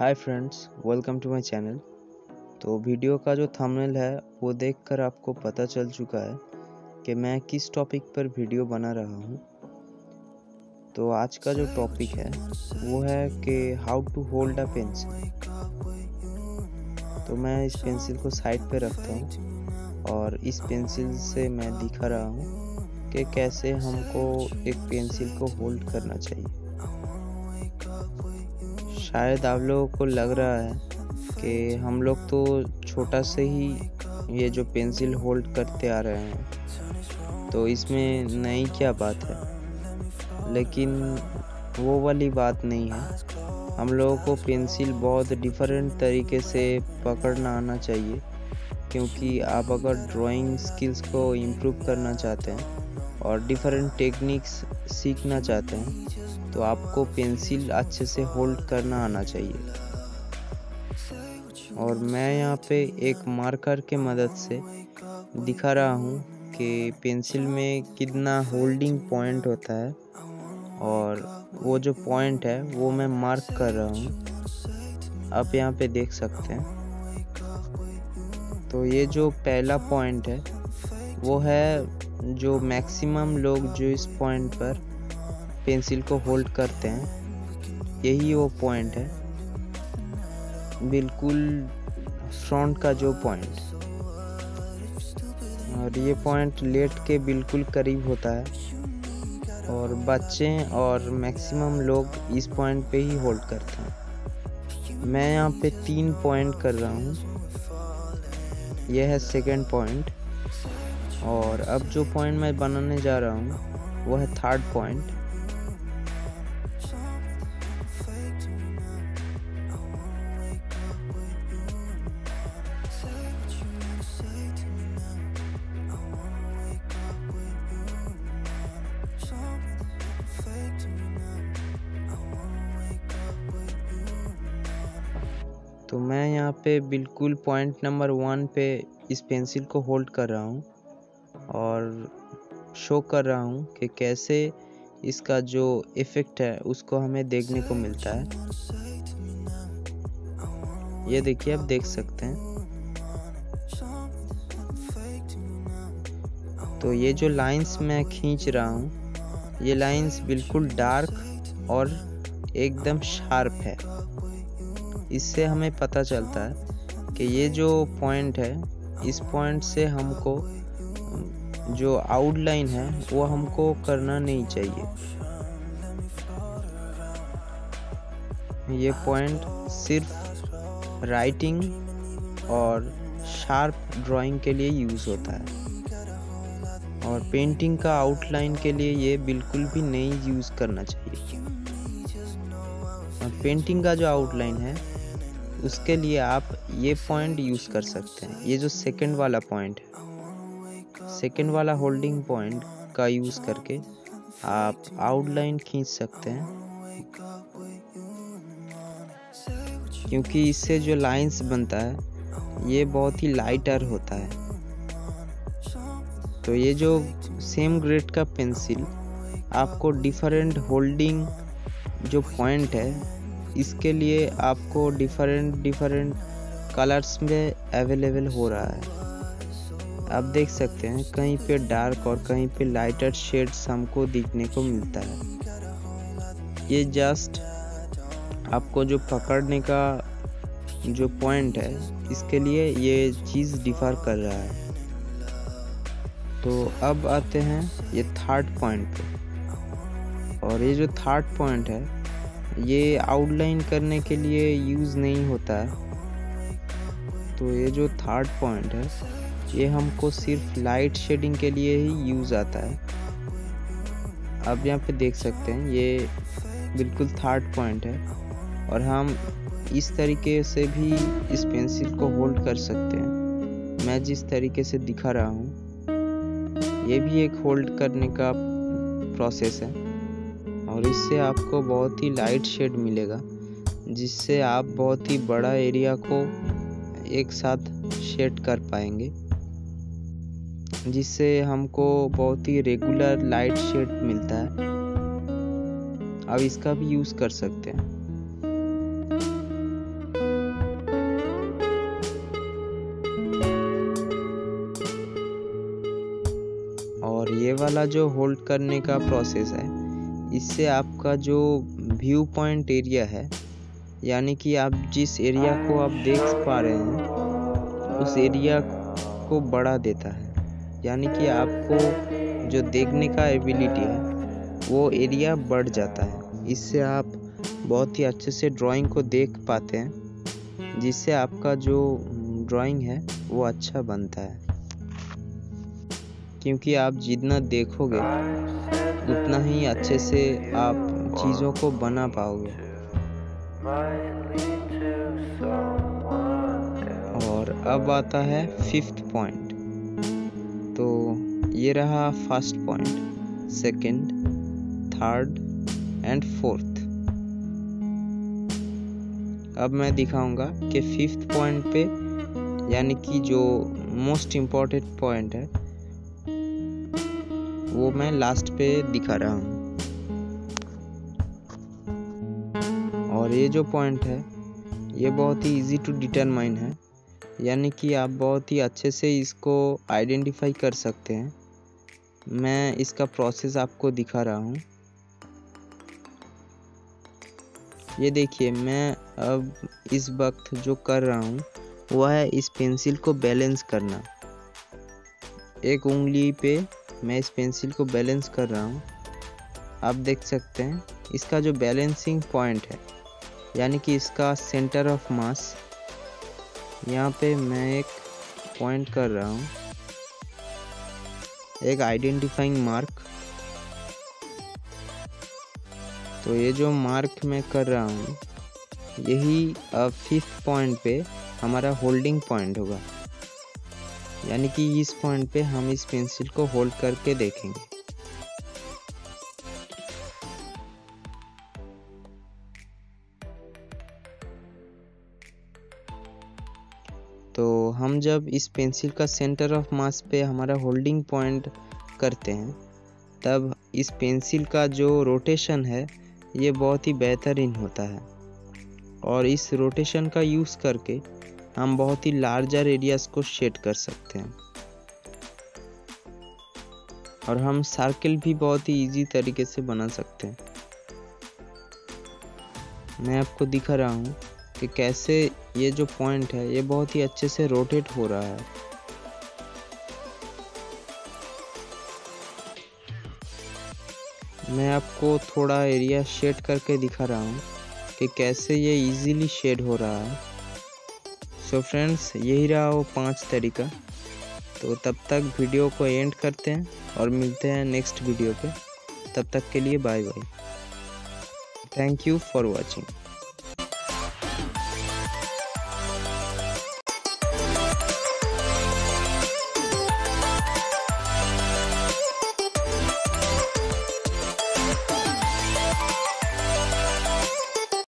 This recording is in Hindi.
Hi friends welcome to my channel तो वीडियो का जो थंबनेल है, वो देखकर आपको पता चल चुका है कि मैं किस टॉपिक पर वीडियो बना रहा हूँ। तो आज का जो टॉपिक है, वो है कि how to hold a pencil तो मैं इस पेंसिल को साइड पे रखता हूँ और इस पेंसिल से मैं दिखा रहा हूँ कि कैसे हमको एक पेंसिल को होल्ड करना चाहिए। शायद आप लोगों को लग रहा है कि हम लोग तो छोटा से ही ये जो पेंसिल होल्ड करते आ रहे हैं तो इसमें नई क्या बात है? लेकिन वो वाली बात नहीं है। हम लोगों को पेंसिल बहुत डिफरेंट तरीके से पकड़ना आना चाहिए, क्योंकि आप अगर ड्राइंग स्किल्स को इम्प्रूव करना चाहते हैं और डिफरेंट टेक्निक्स सीखना चाहते हैं तो आपको पेंसिल अच्छे से होल्ड करना आना चाहिए। और मैं यहाँ पे एक मार्कर के मदद से दिखा रहा हूँ कि पेंसिल में कितना होल्डिंग पॉइंट होता है और वो जो पॉइंट है, वो मैं मार्क कर रहा हूँ। आप यहाँ पे देख सकते हैं। तो ये जो पहला पॉइंट है, वो है जो मैक्सिमम लोग जो इस पॉइंट पर पेंसिल को होल्ड करते हैं। यही वो पॉइंट है। बिल्कुल फ्रंट का जो पॉइंट। और ये पॉइंट लेट के बिल्कुल करीब होता है। और बच्चे और मैक्सिमम लोग इस पॉइंट पे ही होल्ड करते हैं। मैं यहाँ पे तीन पॉइंट कर रहा हूँ। यह है सेकंड पॉइंट। और अब जो पॉइंट मैं बनाने जा रहा हूँ, वह है थर्ड पॉइंट। तो मैं यहाँ पे बिल्कुल पॉइंट नंबर वन पे इस पेंसिल को होल्ड कर रहा हूँ और शो कर रहा हूँ कि कैसे इसका जो इफ़ेक्ट है, उसको हमें देखने को मिलता है। ये देखिए, आप देख सकते हैं। तो ये जो लाइंस मैं खींच रहा हूँ, ये लाइंस बिल्कुल डार्क और एकदम शार्प है। इससे हमें पता चलता है कि ये जो पॉइंट है, इस पॉइंट से हमको, जो आउटलाइन है, वो हमको करना नहीं चाहिए। ये पॉइंट सिर्फ़ राइटिंग और शार्प ड्राइंग के लिए यूज़ होता है। और पेंटिंग का आउटलाइन के लिए ये बिल्कुल भी नहीं यूज़ करना चाहिए। और पेंटिंग का जो आउटलाइन है उसके लिए आप ये पॉइंट यूज़ कर सकते हैं। ये जो सेकंड वाला पॉइंट है सेकंड वाला होल्डिंग पॉइंट का यूज़ करके आप आउटलाइन खींच सकते हैं। क्योंकि इससे जो लाइंस बनता है, ये बहुत ही लाइटर होता है। तो ये जो सेम ग्रेड का पेंसिल आपको डिफरेंट होल्डिंग जो पॉइंट है इसके लिए आपको डिफरेंट डिफरेंट कलर्स में अवेलेबल हो रहा है। आप देख सकते हैं, कहीं पे डार्क और कहीं पे लाइटर शेड्स हमको दिखने को मिलता है। ये जस्ट आपको जो पकड़ने का जो पॉइंट है, इसके लिए ये चीज़ डिफर कर रहा है। तो अब आते हैं ये थर्ड पॉइंट पे। और ये जो थर्ड पॉइंट है ये आउटलाइन करने के लिए यूज़ नहीं होता है। तो ये जो थर्ड पॉइंट है, ये हमको सिर्फ़ लाइट शेडिंग के लिए ही यूज़ आता है। आप यहाँ पे देख सकते हैं, ये बिल्कुल थर्ड पॉइंट है। और हम इस तरीके से भी इस पेंसिल को होल्ड कर सकते हैं। मैं जिस तरीके से दिखा रहा हूँ, ये भी एक होल्ड करने का प्रोसेस है। और इससे आपको बहुत ही लाइट शेड मिलेगा, जिससे आप बहुत ही बड़ा एरिया को एक साथ शेड कर पाएँगे, जिससे हमको बहुत ही रेगुलर लाइट शेड मिलता है। अब इसका भी यूज़ कर सकते हैं। और ये वाला जो होल्ड करने का प्रोसेस है इससे आपका जो व्यू पॉइंट एरिया है, यानी कि आप जिस एरिया को आप देख पा रहे हैं, उस एरिया को बढ़ा देता है। यानी कि आपको जो देखने का एबिलिटी है, वो एरिया बढ़ जाता है। इससे आप बहुत ही अच्छे से ड्राइंग को देख पाते हैं, जिससे आपका जो ड्राइंग है, वो अच्छा बनता है। क्योंकि आप जितना देखोगे उतना ही अच्छे से आप चीज़ों को बना पाओगे। और अब आता है फिफ्थ पॉइंट तो ये रहा first point second third and fourth अब मैं दिखाऊँगा कि फिफ्थ पॉइंट पे यानी कि जो मोस्ट इंपॉर्टेंट पॉइंट है वो मैं लास्ट पे दिखा रहा हूँ। और ये जो पॉइंट है, ये बहुत ही इजी टू डिटरमाइन है। यानी कि आप बहुत ही अच्छे से इसको आइडेंटिफाई कर सकते हैं। मैं इसका प्रोसेस आपको दिखा रहा हूँ। ये देखिए, मैं अब इस वक्त जो कर रहा हूँ, वह है इस पेंसिल को बैलेंस करना। एक उंगली पे मैं इस पेंसिल को बैलेंस कर रहा हूँ। आप देख सकते हैं, इसका जो बैलेंसिंग पॉइंट है, यानी कि इसका सेंटर ऑफ़ मास यहाँ पे मैं एक पॉइंट कर रहा हूँ। एक आइडेंटिफाइंग मार्क। तो ये जो मार्क मैं कर रहा हूँ, यही फिफ्थ पॉइंट पे हमारा होल्डिंग पॉइंट होगा। यानी कि इस पॉइंट पे हम इस पेंसिल को होल्ड करके देखेंगे। तो हम जब इस पेंसिल का सेंटर ऑफ़ मास पे हमारा होल्डिंग पॉइंट करते हैं, तब इस पेंसिल का जो रोटेशन है, ये बहुत ही बेहतरीन होता है। और इस रोटेशन का यूज़ करके हम बहुत ही लार्जर एरियाज़ को शेड कर सकते हैं। और हम सर्किल भी बहुत ही इजी तरीके से बना सकते हैं। मैं आपको दिखा रहा हूँ कि कैसे ये जो पॉइंट है, ये बहुत ही अच्छे से रोटेट हो रहा है। मैं आपको थोड़ा एरिया शेड करके दिखा रहा हूँ कि कैसे ये इजीली शेड हो रहा है। सो फ्रेंड्स यही रहा वो पाँच तरीका। तो तब तक वीडियो को एंड करते हैं और मिलते हैं नेक्स्ट वीडियो पे। तब तक के लिए bye bye thank you for watching